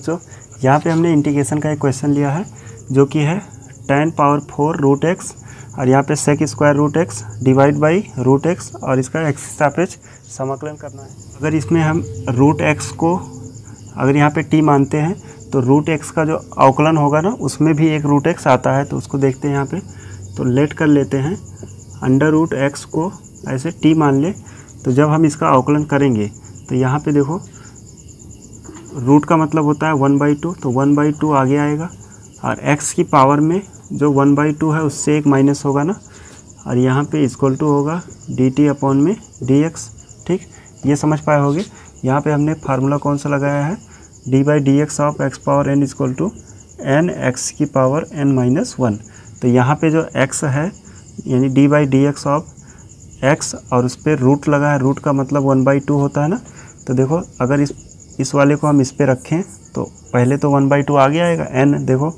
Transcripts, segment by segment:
तो यहाँ पे हमने इंटीग्रेशन का एक क्वेश्चन लिया है, जो कि है ten power four root X और यहाँ पे sec square root X divide by root X और इसका एक्स समाकलन करना है। अगर इसमें हम रूट एक्स को, अगर यहाँ पे टी मानते हैं तो रूट एक्स का जो अवकलन होगा ना, उसमें भी एक रूट एक्स आता है तो उसको देखते हैं यहाँ पे। तो लेट कर लेते हैं अंडर रूट एक्स को ऐसे टी मान ले तो जब हम इसका अवकलन करेंगे तो यहाँ पे देखो रूट का मतलब होता है वन बाई टू तो वन बाई टू आगे आएगा। और एक्स की पावर में जो वन बाई टू है, उससे एक माइनस होगा ना। और यहाँ पे इक्वल टू होगा डी टी अपॉन में डी एक्स ठीक? ये समझ पाए होगे? यहाँ पे हमने फार्मूला कौन सा लगाया है? D by D X of X power N equal to N X की पावर एन माइनस वन तो यहाँ पे जो एक्स है, यानी D by D X of X और उस पर रूट लगा है रूट का मतलब वन बाई टू होता है ना। तो देखो, अगर इस इस वाले को हम इस पर रखें तो पहले तो वन बाई टू आगे आएगा एन देखो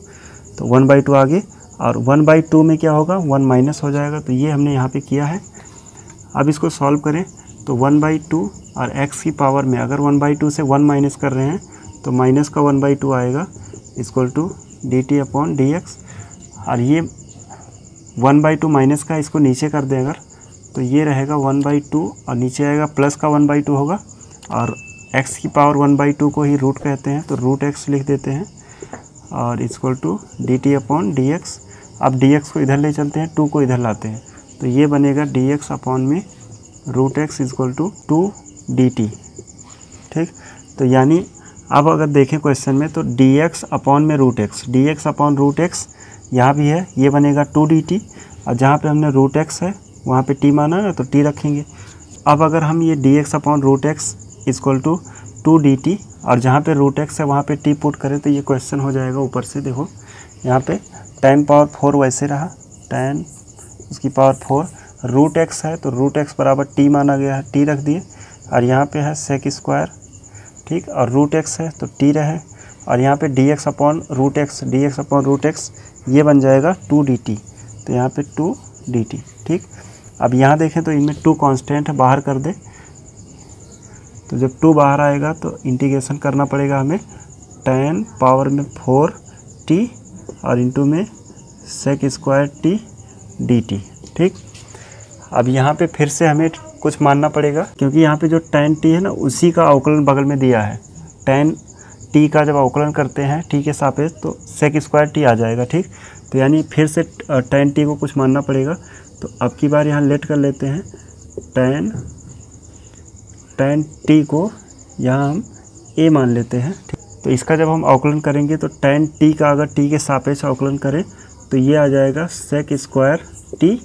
तो वन बाई टू आगे, और वन बाई टू में क्या होगा, वन माइनस हो जाएगा तो ये हमने यहाँ पे किया है। अब इसको सॉल्व करें तो वन बाई टू और एक्स की पावर में अगर वन बाई टू से वन माइनस कर रहे हैं तो माइनस का वन बाई टू आएगा, equal to D T upon D X, और ये वन बाई टू माइनस का इसको नीचे कर दें अगर तो ये रहेगा वन बाई टू, और नीचे आएगा, प्लस का वन बाई टू होगा, और एक्स की पावर वन बाई टू को ही रूट कहते हैं तो रूट एक्स लिख देते हैं और equal to D T upon D X अब डी एक्स को इधर ले चलते हैं टू को इधर लाते हैं तो ये बनेगा डी एक्स अपॉन में root X equal to two D T ठीक? तो यानी अब अगर देखें क्वेश्चन में तो डी एक्स अपॉन में root X D X upon root X यहाँ भी है, ये बनेगा टू डी टी और जहाँ पर हमने रूट एक्स है, वहाँ पे टी माना है तो टी रखेंगे। अब अगर हम ये D X upon root X equal to two D T और जहाँ पे रूट एक्स है, वहाँ पे टी पुट करें तो ये क्वेश्चन हो जाएगा ऊपर से, देखो। यहाँ पे टेन पावर फोर वैसे रहा। टेन उसकी पावर फोर रूट एक्स है तो रूट एक्स बराबर टी माना गया है टी रख दिए। और यहाँ पे है सेक स्क्वायर ठीक? और रूट एक्स है तो टी रहे। और यहाँ पे D X upon root X D X upon root X ये बन जाएगा टू डी टी तो यहाँ पे टू डी टी ठीक? अब यहाँ देखें तो इनमें टू कांस्टेंट है, बाहर कर दे। तो जब टू बाहर आएगा तो इंटीग्रेशन करना पड़ेगा हमें टेन पावर में फोर टी और इंटू में sec square T D T ठीक? अब यहाँ पे फिर से हमें कुछ मानना पड़ेगा, क्योंकि यहाँ पे जो टेन टी है ना, उसी का अवकलन बगल में दिया है। टेन टी का जब अवकलन करते हैं टी के सापेक्ष तो सेक स्क्वायर टी आ जाएगा, ठीक? तो यानी फिर से टेन टी को कुछ मानना पड़ेगा। तो अब की बार यहाँ लेट कर लेते हैं टेन टेन टी को यहाँ हम ए मान लेते हैं तो इसका जब हम अवकलन करेंगे तो टेन टी का अगर टी के सापेक्ष अवकलन करें तो ये आ जाएगा सेक स्क्वायर टी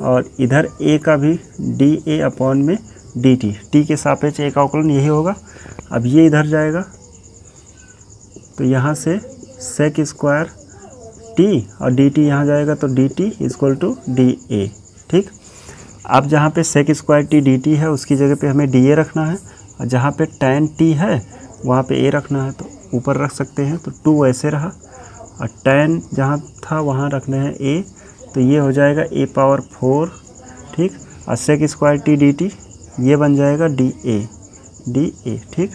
और इधर ए का भी डी ए अपॉन में डी टी टी के सापेक्ष का अवकलन यही होगा। अब ये इधर जाएगा तो यहाँ से सेक स्क्वायर टी और डी टी यहाँ जाएगा तो D T is equal to D A ठीक। अब जहाँ पे sec square T D T है, उसकी जगह पे हमें डी ए रखना है और जहाँ पे टेन टी है, वहाँ पे ए रखना है तो ऊपर रख सकते हैं तो टू वैसे रहा। और टेन जहाँ था, वहाँ रखना है ए तो ये हो जाएगा ए पावर फोर ठीक? और sec square T D T ये बन जाएगा डी ए डी ए ठीक?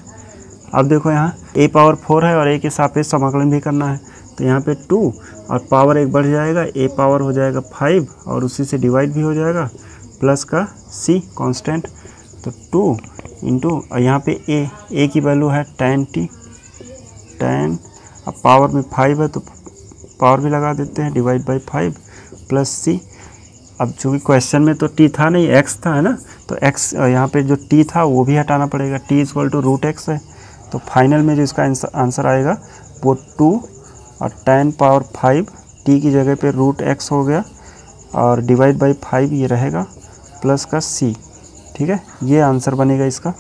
अब देखो यहाँ ए पावर फोर है और ए के सापेक्ष समाकलन भी करना है तो यहाँ पे टू और पावर एक बढ़ जाएगा ए पावर हो जाएगा फाइव और उसी से डिवाइड भी हो जाएगा प्लस का सी कांस्टेंट तो टू इंटू, यहाँ पे ए ए की वैल्यू है टेन टी टेन अब पावर में फाइव है तो पावर भी लगा देते हैं divide by five plus C अब चूँकि क्वेश्चन में तो टी था नहीं एक्स था, है ना? तो एक्स यहाँ पे जो टी था, वो भी हटाना पड़ेगा T is equal to root X है। तो फाइनल में जो इसका आंसर आएगा, वो टू और टेन पावर फाइव टी की जगह पे रूट एक्स हो गया, और डिवाइड बाई फाइव ये रहेगा। प्लस का सी ठीक है? ये आंसर बनेगा इसका।